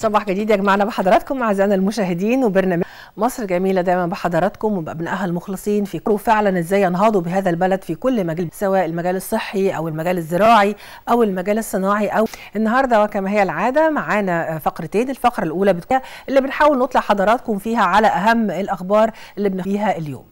صباح جديد يا جماعة. بحضراتكم أعزائنا المشاهدين وبرنامج مصر جميلة دايما بحضراتكم وبأبنائها المخلصين في فعلا إزاي ينهضوا بهذا البلد في كل مجال سواء المجال الصحي أو المجال الزراعي أو المجال الصناعي أو النهارده. وكما هي العادة معانا فقرتين. الفقرة الأولى بتكون اللي بنحاول نطلع حضراتكم فيها على أهم الأخبار اللي بنفيها اليوم.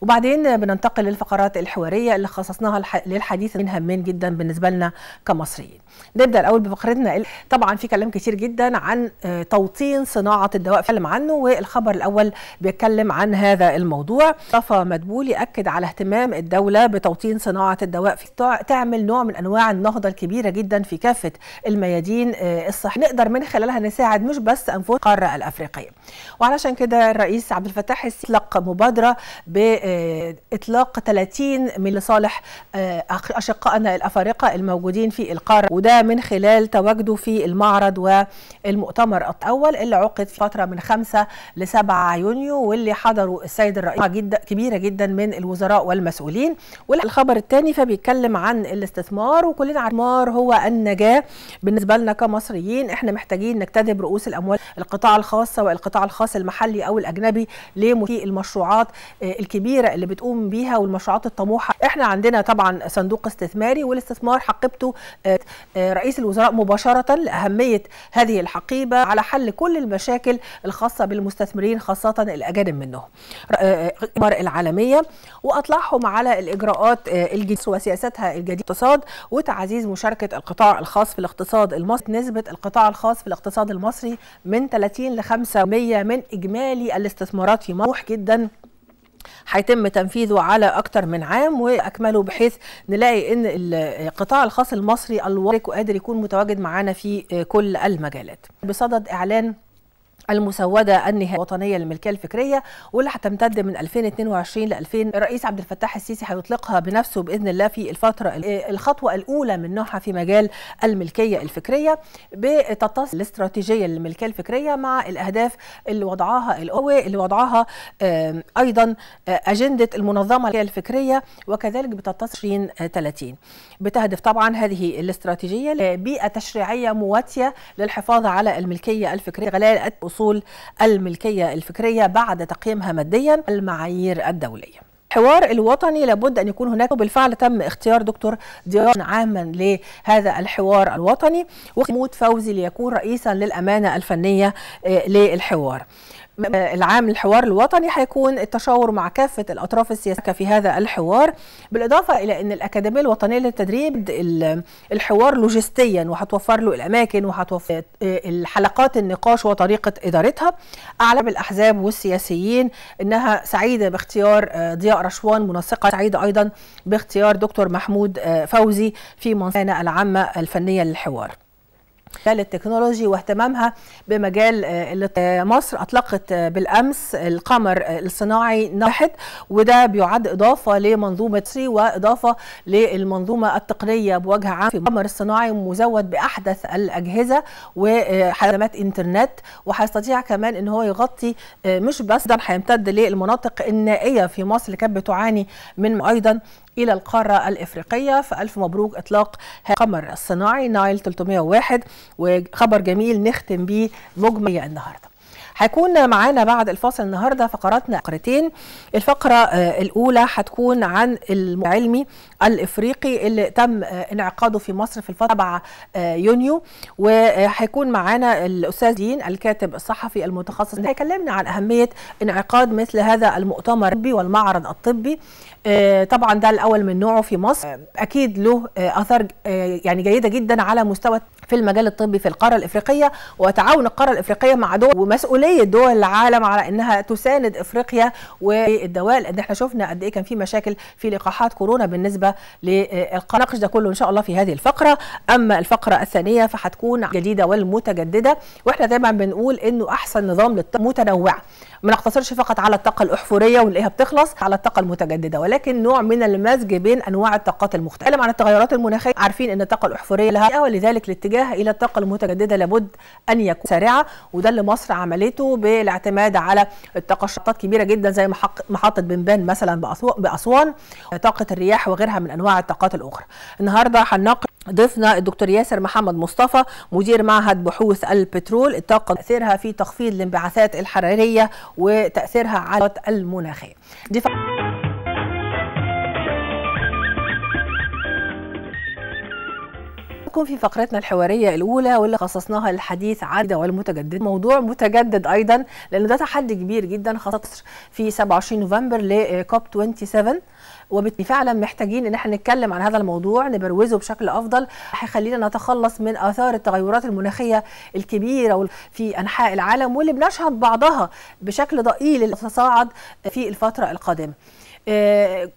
وبعدين بننتقل للفقرات الحوارية اللي خصصناها للحديث منها هامين جدا بالنسبة لنا كمصريين. نبدأ الأول بفقرتنا طبعا في كلام كتير جدا عن توطين صناعة الدواء بنتكلم عنه والخبر الأول بيتكلم عن هذا الموضوع. مصطفى مدبولي أكد على اهتمام الدولة بتوطين صناعة الدواء في تعمل نوع من أنواع النهضة الكبيرة جدا في كافة الميادين الصحيه نقدر من خلالها نساعد مش بس أنفس القارة الأفريقية. وعلشان كده الرئيس عبد الفتاح السيسي أطلق مبادرة باطلاق 30 من لصالح أشقائنا الأفارقة الموجودين في القارة. وده من خلال تواجده في المعرض والمؤتمر الأول اللي عقد في فترة من 5 ل 7 يونيو واللي حضروا السيد الرئيس. جدا كبيرة جدا من الوزراء والمسؤولين. والخبر الثاني فبيتكلم عن الاستثمار وكلنا الاستثمار هو النجاة بالنسبة لنا كمصريين إحنا محتاجين نجتذب رؤوس الأموال القطاع الخاص سواء القطاع الخاص المحلي أو الأجنبي لمشي المشروعات الكبيرة اللي بتقوم بيها والمشروعات الطموحة. إحنا عندنا طبعا صندوق استثماري والاستثمار حقيبته رئيس الوزراء مباشرة لأهمية هذه الحقيبة على حل كل المشاكل الخاصة بالمستثمرين خاصة الأجانب منهم. العالمية وأطلعهم على الإجراءات الجديدة وسياستها الجديده الاقتصاد وتعزيز مشاركة القطاع الخاص في الاقتصاد المصري. نسبة القطاع الخاص في الاقتصاد المصري من 30 ل 5% من إجمالي الاستثمارات. في مصر جدا هيتم تنفيذه على أكتر من عام وأكمله بحيث نلاقي إن القطاع الخاص المصري الوارك وقادر يكون متواجد معانا في كل المجالات. بصدد إعلان المسودة النهائية الوطنية للملكية الفكرية واللي هتمتد من 2022 ل 2000 الرئيس عبد الفتاح السيسي هيطلقها بنفسه بإذن الله في الفترة الخطوة الأولى من نوعها في مجال الملكية الفكرية بتتصل الاستراتيجية للملكية الفكرية مع الأهداف اللي وضعها القوي اللي وضعها أيضا أجندة المنظمة الفكرية وكذلك بتتصل 2030 بتهدف طبعا هذه الاستراتيجية لبيئة تشريعية مواتية للحفاظ على الملكية الفكرية خلال أصول الملكية الفكرية بعد تقييمها ماديا المعايير الدولية. الحوار الوطني لابد أن يكون هناك بالفعل تم اختيار دكتور ضياء عاما لهذا الحوار الوطني ومحمود فوزي ليكون رئيسا للأمانة الفنية للحوار. العام الحوار الوطني هيكون التشاور مع كافة الأطراف السياسية في هذا الحوار بالإضافة إلى أن الأكاديمية الوطنية للتدريب الحوار لوجستيا وهتوفر له الأماكن وهتوفر الحلقات النقاش وطريقة إدارتها. أعلم الأحزاب والسياسيين أنها سعيدة باختيار ضياء رشوان منسقة سعيدة أيضا باختيار دكتور محمود فوزي في منصة العامة الفنية للحوار. مجال التكنولوجي واهتمامها بمجال مصر أطلقت بالأمس القمر الصناعي واحد وده بيعد إضافة لمنظومة مصري وإضافة للمنظومة التقنية بوجه عام. في القمر الصناعي مزود بأحدث الأجهزة وخدمات إنترنت وهيستطيع كمان إن هو يغطي مش بس ده هيمتد للمناطق النائية في مصر اللي كانت بتعاني من أيضا. إلى القارة الإفريقية. فألف مبروك إطلاق القمر الصناعي نايل 301 وخبر جميل نختم بيه مجمل النهارده. هيكون معانا بعد الفاصل النهارده فقراتنا فقرتين الفقرة الأولى هتكون عن العلمي الإفريقي اللي تم انعقاده في مصر في الفترة 7 يونيو. وهيكون معانا الأستاذ دين الكاتب الصحفي المتخصص. هيكلمنا عن أهمية انعقاد مثل هذا المؤتمر الطبي والمعرض الطبي. طبعا ده الأول من نوعه في مصر. أكيد له أثار يعني جيدة جدا على مستوى في المجال الطبي في القارة الإفريقية. وتعاون القارة الإفريقية مع دول ومسؤوليه دول العالم على إنها تساند إفريقيا والدواء لأن إحنا شفنا قد إيه كان في مشاكل في لقاحات كورونا بالنسبة للنقش ده كله إن شاء الله في هذه الفقرة. أما الفقرة الثانية فهتكون جديدة والمتجددة وإحنا دايما بنقول إنه أحسن نظام للطاقة متنوع. ما نقتصرش فقط على الطاقة الأحفورية ونلاقيها بتخلص على الطاقة المتجددة ولكن نوع من المزج بين أنواع الطاقات المختلفة. عن التغيرات المناخية. عارفين إن الطاقة الأحفورية لها ولذلك الاتجاه إلى الطاقة المتجددة لابد أن يكون سريعة وده اللي مصر عملته اهميته بالاعتماد على الطاقات كبيرة جدا زي محطة بنبان مثلا بأسوان طاقة الرياح وغيرها من أنواع الطاقات الأخرى. النهارده هنناقش ضيفنا الدكتور ياسر محمد مصطفى مدير معهد بحوث البترول. الطاقة تأثيرها في تخفيض الانبعاثات الحرارية وتأثيرها على المناخية. نكون في فقرتنا الحوارية الأولى واللي خصصناها للحديث عن والمتجدد موضوع متجدد أيضا لأنه ده تحدي كبير جدا خاصة في 27 نوفمبر لكوب 27 وبالتالي فعلا محتاجين إن إحنا نتكلم عن هذا الموضوع نبروزه بشكل أفضل. هيخلينا نتخلص من آثار التغيرات المناخية الكبيرة في أنحاء العالم واللي بنشهد بعضها بشكل ضئيل تصاعد في الفترة القادمة.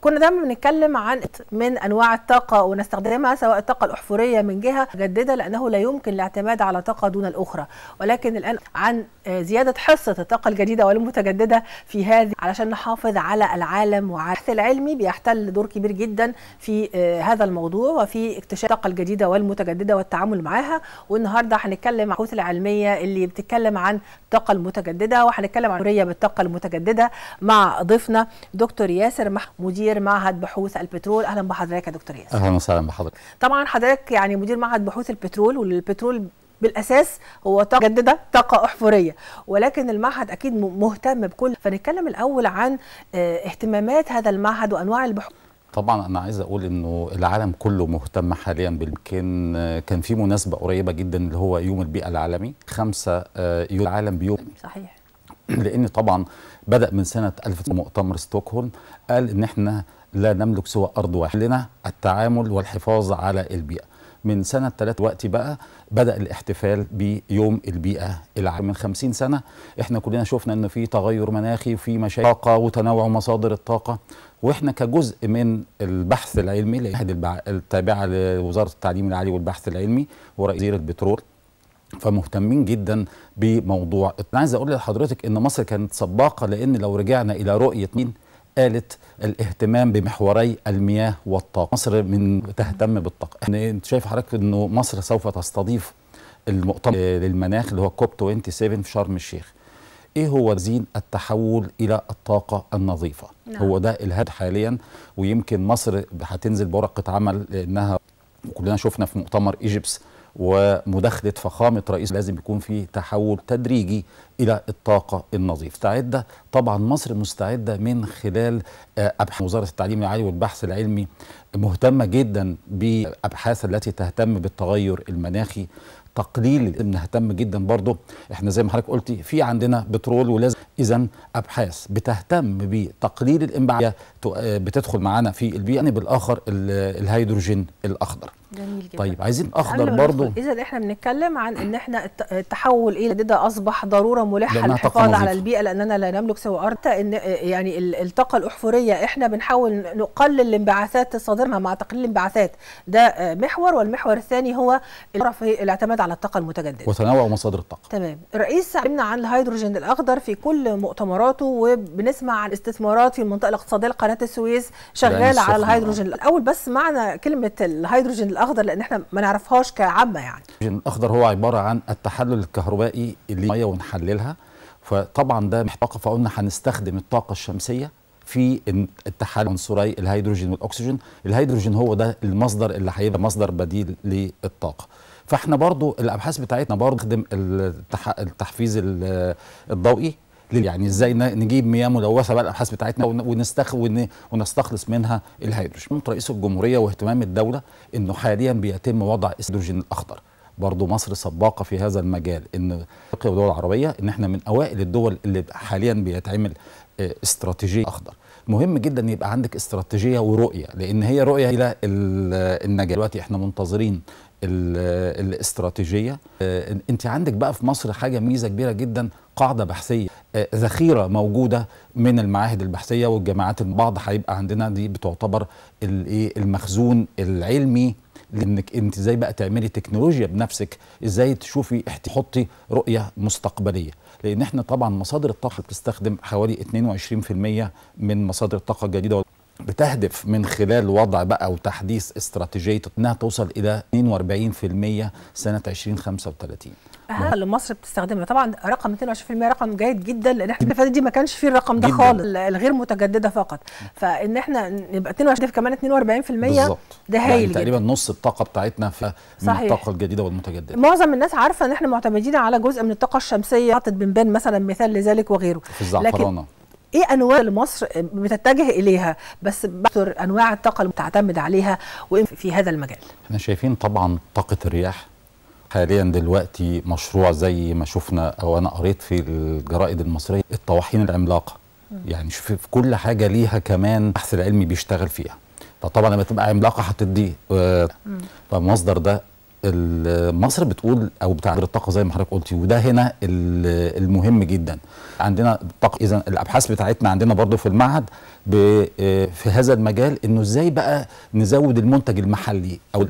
كنا دايما بنتكلم عن من أنواع الطاقة ونستخدمها سواء الطاقة الأحفورية من جهة مجدده لأنه لا يمكن الاعتماد على طاقة دون الأخرى. ولكن الآن عن آه، زيادة حصة الطاقة الجديدة والمتجددة في هذه علشان نحافظ على العالم والبحث العلمي بيحتل دور كبير جدا في آه، هذا الموضوع وفي اكتشاف الطاقة الجديدة والمتجددة والتعامل معها والنهاردة هنتكلم عن البحوث العلمية اللي بتتكلم عن الطاقة المتجددة وهنتكلم عن بالطاقة المتجددة مع ضيفنا دكتور ياسر ياسر مدير معهد بحوث البترول. أهلا بحضرتك يا دكتور ياسر. أهلا وسهلا بحضرتك. طبعا حضرتك يعني مدير معهد بحوث البترول والبترول بالأساس هو طاقة جديدة طاقة أحفورية. ولكن المعهد أكيد مهتم بكل. فنتكلم الأول عن آه، اهتمامات هذا المعهد وأنواع البحوث. طبعا أنا عايز أقول إنه العالم كله مهتم حاليا بالكن. آه، كان في مناسبة قريبة جدا اللي هو يوم البيئة العالمي خمسة آه، يوم العالم بيوم. صحيح. لأن طبعا بدأ من سنة 1000 مؤتمر ستوكهولم قال إن إحنا لا نملك سوى أرض واحدة لنا التعامل والحفاظ على البيئة. من سنة ثلاث وقت بقى بدأ الاحتفال بيوم البيئة العالمي من خمسين سنة إحنا كلنا شفنا إن في تغير مناخي وفي مشاكل طاقة وتنوع مصادر الطاقة. وإحنا كجزء من البحث العلمي التابعة لوزارة التعليم العالي والبحث العلمي ورئيس البترول فمهتمين جدا بموضوع. أنا عايز أقول لحضرتك إن مصر كانت سباقه لأن لو رجعنا إلى رؤية مين؟ قالت الاهتمام بمحوري المياه والطاقة. مصر من تهتم بالطاقة. يعني أنت شايف حضرتك إنه مصر سوف تستضيف المؤتمر للمناخ اللي هو كوب 27 في شرم الشيخ. إيه هو زين التحول إلى الطاقة النظيفة؟ نعم. هو ده الهدف حاليا ويمكن مصر هتنزل بورقة عمل لأنها كلنا شفنا في مؤتمر ايجيبس ومداخلة فخامة رئيس لازم يكون في تحول تدريجي إلى الطاقة النظيفة. مستعدة؟ طبعا مصر مستعدة من خلال آه، أبحاث وزارة التعليم العالي والبحث العلمي مهتمة جدا بأبحاث التي تهتم بالتغير المناخي. تقليل لازم نهتم جدا برضه. إحنا زي ما حضرتك قلتي في عندنا بترول ولازم اذا أبحاث بتهتم بتقليل الانبعاثات آه، بتدخل معانا في البيئة الجانب الآخر الهيدروجين الأخضر. جميل جدا طيب عايزين أخضر برضو. إذا إحنا بنتكلم عن إن إحنا التحول إلى ده أصبح ضرورة ملحة للحفاظ على البيئة لأننا لا نملك سوى أرض. إن يعني الطاقة الأحفورية إحنا بنحاول نقلل الانبعاثات الصادره مع تقليل الانبعاثات. ده محور والمحور الثاني هو في الاعتماد على الطاقة المتجددة. وتنوع مصادر الطاقة. تمام. الرئيس علمنا عن الهيدروجين الأخضر في كل مؤتمراته وبنسمع عن استثمارات في المنطقة الاقتصادية لقناة السويس شغالة على الهيدروجين. الأول بس معنى كلمة الهيدروجين الأخضر لأن إحنا ما نعرفهاش كعامة يعني. الأخضر هو عبارة عن التحلل الكهربائي اللي ميه ونحللها. فطبعا ده محتاج فقلنا هنستخدم الطاقة الشمسية في التحلل عنصري الهيدروجين والأكسجين. الهيدروجين هو ده المصدر اللي هيبقى مصدر بديل للطاقة. فإحنا برضو الأبحاث بتاعتنا برضو نخدم التحفيز الضوئي. يعني إزاي نجيب مياه ملوثة بقى الأبحاث بتاعتنا ونستخ ونستخلص منها الهيدروجين. رئيس الجمهورية واهتمام الدولة إنه حاليا بيتم وضع الهيدروجين الاخضر برضو مصر سباقة في هذا المجال إن افريقيا والدول العربية إن إحنا من أوائل الدول اللي حاليا بيتعمل آه، استراتيجية أخضر. مهم جدا يبقى عندك استراتيجية ورؤية لأن هي رؤية إلى النجاة. دلوقتي إحنا منتظرين الإستراتيجية آه، أنت عندك بقى في مصر حاجة ميزة كبيرة جدا قاعدة بحثية آه، ذخيرة موجودة من المعاهد البحثية والجامعات. البعض هيبقى عندنا دي بتعتبر الايه المخزون العلمي لأنك أنت إزاي بقى تعملي تكنولوجيا بنفسك؟ إزاي تشوفي تحطي رؤية مستقبلية؟ لأن إحنا طبعا مصادر الطاقة بتستخدم حوالي 22% من مصادر الطاقه الجديده بتهدف من خلال وضع بقى وتحديث استراتيجية إنها توصل إلى 42% سنة 2035 أهم اللي مصر بتستخدمها. طبعا رقم 22% رقم جيد جدا. لأن إحنا اللي دي ما كانش فيه الرقم ده. خالص الغير متجددة فقط. فإن إحنا نبقى 22 كمان 42% بالظبط. ده يعني هايل تقريبا جدا نص الطاقة بتاعتنا في من صحيح. الطاقة الجديدة والمتجددة. معظم الناس عارفة إن إحنا معتمدين على جزء من الطاقة الشمسية حاطط بنبان مثلا مثال لذلك وغيره. في الزعفرانه إيه أنواع اللي مصر بتتجه إليها؟ بس بكثر أنواع الطاقة اللي بتعتمد عليها في هذا المجال. إحنا شايفين طبعا طاقة الرياح حاليا دلوقتي مشروع زي ما شفنا أو أنا قريت في الجرائد المصرية الطواحين العملاقة. يعني شوف في كل حاجة ليها كمان البحث العلمي بيشتغل فيها. فطبعا لما تبقى عملاقة هتدي آه، فالمصدر ده مصر بتقول أو بتعبر الطاقة زي ما حضرتك قلتي وده هنا ال- المهم جدا. عندنا الطاقه اذا الأبحاث بتاعتنا عندنا برضو في المعهد في هذا المجال إنه إزاي بقى نزود المنتج المحلي أو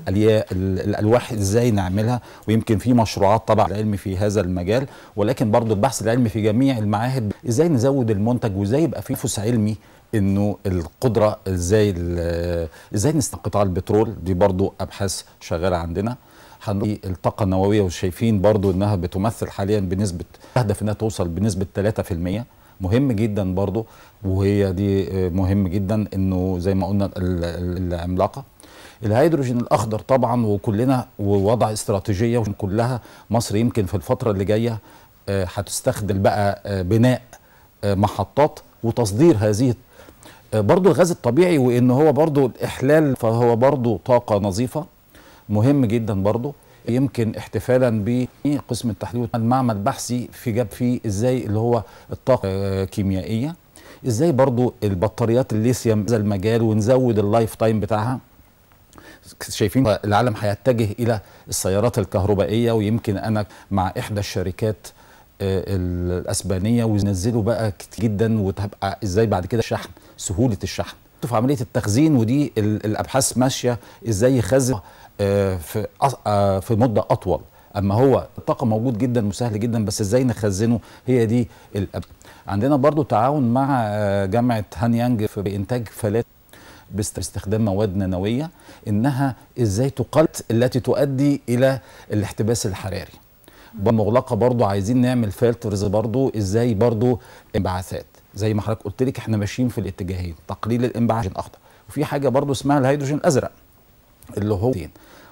الألواح إزاي نعملها. ويمكن في مشروعات طبعا العلمي في هذا المجال ولكن برضو البحث العلمي في جميع المعاهد إزاي نزود المنتج وإزاي يبقى في فوس علمي إنه القدرة إزاي إزاي نستخدم قطاع البترول. دي برضو أبحاث شغالة عندنا. هنلاقي الطاقة النووية وشايفين برضو إنها بتمثل حاليا بنسبه هدف إنها توصل بنسبة 3% مهم جدا برضو وهي دي آه، مهم جدا إنه زي ما قلنا ال- ال- العملاقة. الهيدروجين الأخضر طبعا وكلنا ووضع استراتيجية كلها. مصر يمكن في الفترة اللي جاية آه، هتستخدم بقى آه، بناء محطات وتصدير هذه برضو الغاز الطبيعي وإن هو برضو الإحلال فهو برضو طاقة نظيفة. مهم جدا برضو. يمكن احتفالا بقسم التحليل المعمل البحثي في جاب فيه إزاي اللي هو الطاقة آه، كيميائيه إزاي برضو البطاريات الليثيوم هذا المجال ونزود ال lifetime بتاعها. شايفين العالم هيتجه إلى السيارات الكهربائية ويمكن أنا مع إحدى الشركات آه، الأسبانية وينزلوا بقى كتير جدا وتبقى إزاي بعد كده الشحن سهولة الشحن. في عملية التخزين ودي ال- الأبحاث ماشية إزاي يخزن في آه، في مدة أطول. أما هو الطاقة موجود جدا وسهل جدا بس إزاي نخزنه؟ هي دي الأب. عندنا برضو تعاون مع آه، جامعة هانيانج في انتاج فلات باستخدام مواد نانوية إنها إزاي تقلل التي تؤدي إلى الاحتباس الحراري. مغلقه برضو عايزين نعمل filters برضو إزاي برضو انبعاثات. زي ما حضرتك قلت لك إحنا ماشيين في الاتجاهين تقليل الانبعاث الأخضر. وفي حاجة برضو اسمها الهيدروجين الأزرق اللي هو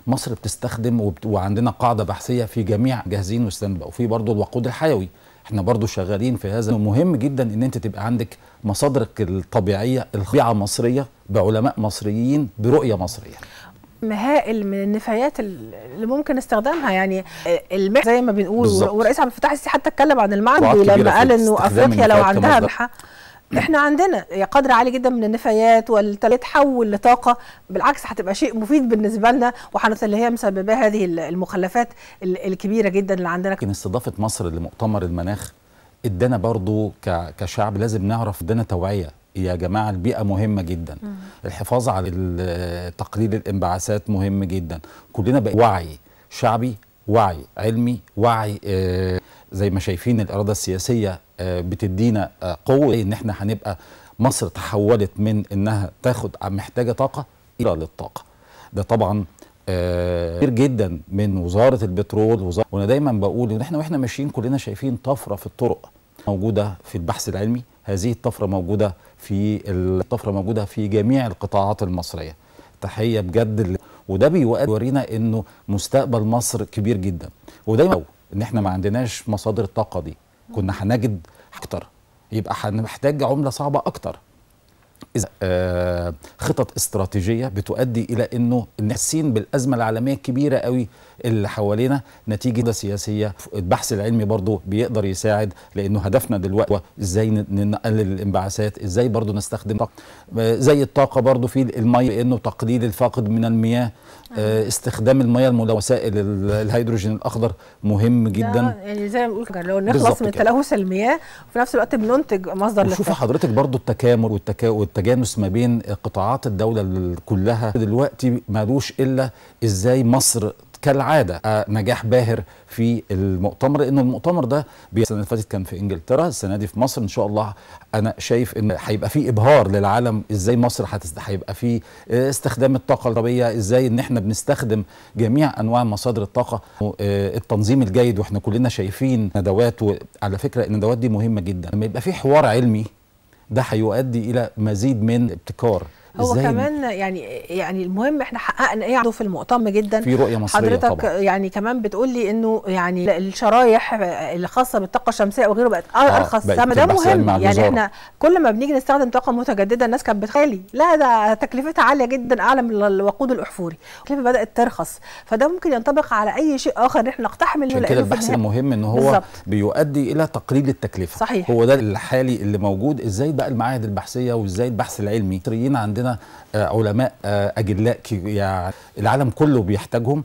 مصر بتستخدم وبت... وعندنا قاعدة بحثية في جميع جاهزين واستنبأ وفي برضو الوقود الحيوي إحنا برضو شغالين في هذا مهم جدا إن أنت تبقى عندك مصادرك الطبيعية الطبيعة مصرية بعلماء مصريين برؤية مصرية هائل من النفايات اللي ممكن استخدامها يعني المح زي ما بنقول بالظبط. ورئيس عبد الفتاح السيسي حتى اتكلم عن المعدي كبيرة لما قال إنه أفريقيا لو عندها. ملح إحنا عندنا قدر عالي جدا من النفايات والتحول لطاقة بالعكس هتبقى شيء مفيد بالنسبة لنا وهنوصل اللي هي مسببة هذه المخلفات ال- الكبيرة جدا اللي عندنا. لكن استضافة مصر لمؤتمر المناخ ادانا برضو كشعب لازم نعرف ادانا توعية. يا جماعة البيئة مهمة جدا. الحفاظ على تقليل الانبعاثات مهم جدا. كلنا بقى وعي شعبي وعي علمي وعي آه، زي ما شايفين الإرادة السياسية آه، بتدينا آه، قوة إن إحنا هنبقى مصر تحولت من إنها تاخد محتاجة طاقة إلى للطاقة. ده طبعا آه، كتير جدا من وزارة البترول وزارة وأنا دايما بقول إن إحنا وإحنا ماشيين كلنا شايفين طفرة في الطرق موجودة في البحث العلمي. هذه الطفرة موجودة في الطفرة موجودة في جميع القطاعات المصرية. تحية بجد وده بيورينا إنه مستقبل مصر كبير جدا. ودايما إن إحنا ما عندناش مصادر الطاقة دي. كنا هنجد أكتر. يبقى هنحتاج عملة صعبة أكتر. إذا آه خطط استراتيجية بتؤدي إلى إنه نحسين بالأزمة العالمية الكبيرة قوي اللي حوالينا. نتيجة سياسية. البحث العلمي برضو بيقدر يساعد لأنه هدفنا دلوقتي هو إزاي نقلل الانبعاثات إزاي برضو نستخدم طاقة آه، زي الطاقة برضو في المية انه تقليل الفاقد من المياه. استخدام المياه الملوثه وسائل ال- الهيدروجين الأخضر مهم جدا يعني زي ما بنقول لو نخلص من. تلوث المياه وفي نفس الوقت بننتج مصدر للطاقه حضرتك برضو التكامل والتكا... والتجانس ما بين قطاعات الدولة ال- كلها دلوقتي مالوش إلا إزاي مصر كالعادة آه، نجاح باهر في المؤتمر لأنه المؤتمر ده السنة اللي فاتت كان في إنجلترا السنة دي في مصر إن شاء الله أنا شايف إن هيبقى في إبهار للعالم إزاي مصر هيبقى في آه، استخدام الطاقة الطبيعيه إزاي إن إحنا بنستخدم جميع أنواع مصادر الطاقة آه، التنظيم الجيد وإحنا كلنا شايفين ندوات وعلى فكرة الندوات دي مهمة جدا. لما يبقى في حوار علمي ده هيؤدي إلى مزيد من ابتكار. هو كمان يعني يعني المهم إحنا حققنا إيه؟ في المؤتمر جدا. في رؤية مصرية حضرتك طبعا. يعني كمان بتقول لي إنه يعني الشرايح اللي خاصة بالطاقة الشمسية وغيره بقت أرخص. بقت فما ده مع مهم. يعني الوزارة. إحنا كل ما بنيجي نستخدم طاقة متجددة الناس كانت بتخالي لا ده تكلفتها عالية جدا أعلى من الوقود الأحفوري. التكلفة بدأت ترخص. فده ممكن ينطبق على أي شيء آخر إن إحنا نقتحم عشان كده البحث المهم إن هو بالظبط. بيؤدي إلى تقليل التكلفة. صحيح. هو ده الحالي اللي موجود. إزاي بقى المعاهد البحثية وإزاي البحث العلمي؟ المصريين عندنا آه، علماء آه، أجلاء يعني العالم كله بيحتاجهم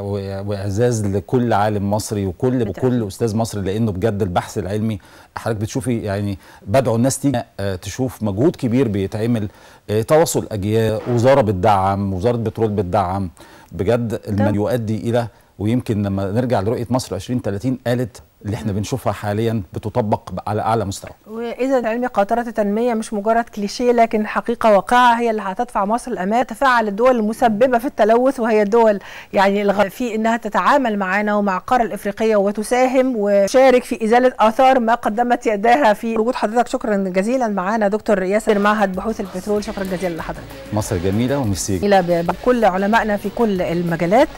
و- وإعزاز لكل عالم مصري وكل. وكل أستاذ مصري لأنه بجد البحث العلمي حضرتك بتشوفي يعني بدعو الناس تيجي آه، تشوف مجهود كبير بيتعمل تواصل أجيال وزارة بتدعم وزارة بترول بتدعم بجد ما يؤدي إلى ويمكن لما نرجع لرؤية مصر 2030 قالت اللي إحنا بنشوفها حاليا بتطبق على أعلى مستوى. وإذا العلم قاطره التنميه مش مجرد كليشيه لكن حقيقة واقعة هي اللي هتدفع مصر الامام تفعل الدول المسببة في التلوث وهي الدول يعني في إنها تتعامل معنا ومع القارة الإفريقية وتساهم وتشارك في إزالة آثار ما قدمت يداها في وجود حضرتك. شكرا جزيلا. معانا دكتور ياسر معهد بحوث البترول. شكرا جزيلا لحضرتك. مصر جميلة وميرسي. إلى بكل علمائنا في كل المجالات.